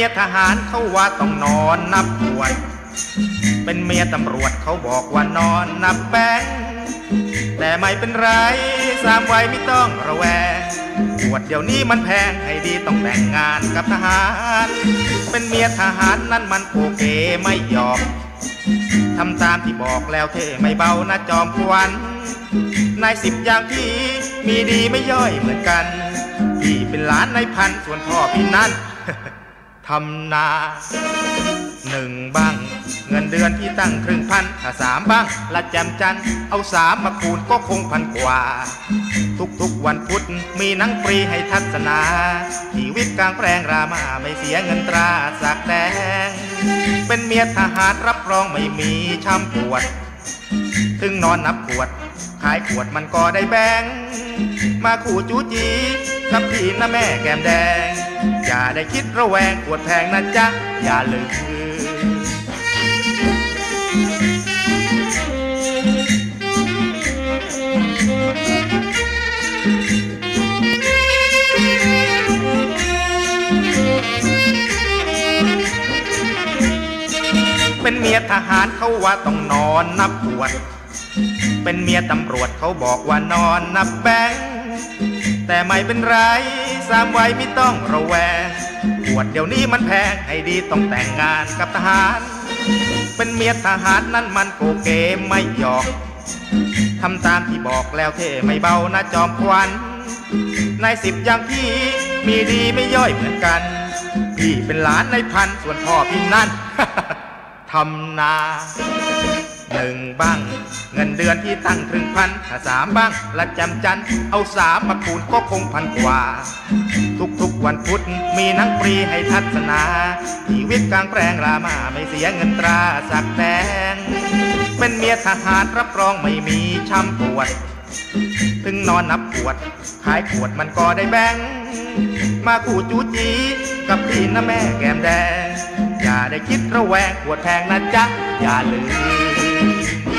ียทหารเขาว่าต้องนอนนับปวดเป็นเมียตำรวจเขาบอกว่านอนนับแบงแต่ไม่เป็นไรสามวัยไม่ต้องระแวงปวดเดี๋ยวนี้มันแพงให้ดีต้องแต่งงานกับทหาร เป็นเมียทหารนั่นมันโอเคไม่ยอมทำตามที่บอกแล้วเท่ไม่เบานะจอมควันนายสิบอย่างพี่มีดีไม่ย่อยเหมือนกัน พี่เป็นหลานในายพันส่วนพ่อพี่นั้น ทำนาหนึ่งบ้าง เงินเดือนที่ตั้งครึ่งพันถ้าสามบ้างละแจมจันเอาสามมาคูณก็คงพันกว่า ทุกๆวันพุธมีหนังฟรีให้ทัศนา ชีวิตกลางแปลงรามาไม่เสียเงินตราสักแดง เป็นเมียทหารรับรองไม่มีช้ำปวด ถึงนอนนับขวด ขายขวดมันก็ได้แบง มาขู่จูจีกับพี่นะแม่แก้มแดง อย่าได้คิดระแวงขวดแพงนะจ๊ะ อย่าลืมเป็นเมียทหารเขาว่าต้องนอนนับขวด เป็นเมียตำรวจเขาบอกว่านอนนับแบง แต่ไม่เป็นไร สามวัยไม่ต้องระแวงขวดเดี๋ยวนี้มันแพงให้ดีต้องแต่งงานกับทหาร เป็นเมียทหารนั่นมันโกเกไม่หยอกทำตามที่บอกแล้วเท่ไม่เบานะจอมควันนายสิบอย่างพี่มีดีไม่ย่อยเหมือนกัน พี่เป็นหลานในพันส่วนพ่อพี่นั่นทำนา หนึ่งบ้าง เงินเดือนที่ตั้งครึ่งพันถ้าสามบ้างละจำจัน เอาสามมาคูณก็คงพันกว่า ทุกๆวันพุธมีนังฟรีให้ทัศนาชีวิตกลางแปลงรามาไม่เสียเงินตราสักแดงเป็นเมียทหารรับรองไม่มีช้ำปวด ถึงนอนนับขวด ขายขวดมันก็ได้แบงมาขู่จูจีกับพี่นะแม่แก้มแดง อย่าได้คิดระแวงขวดแพงนะจ๊ะ อย่าลืม Thank you.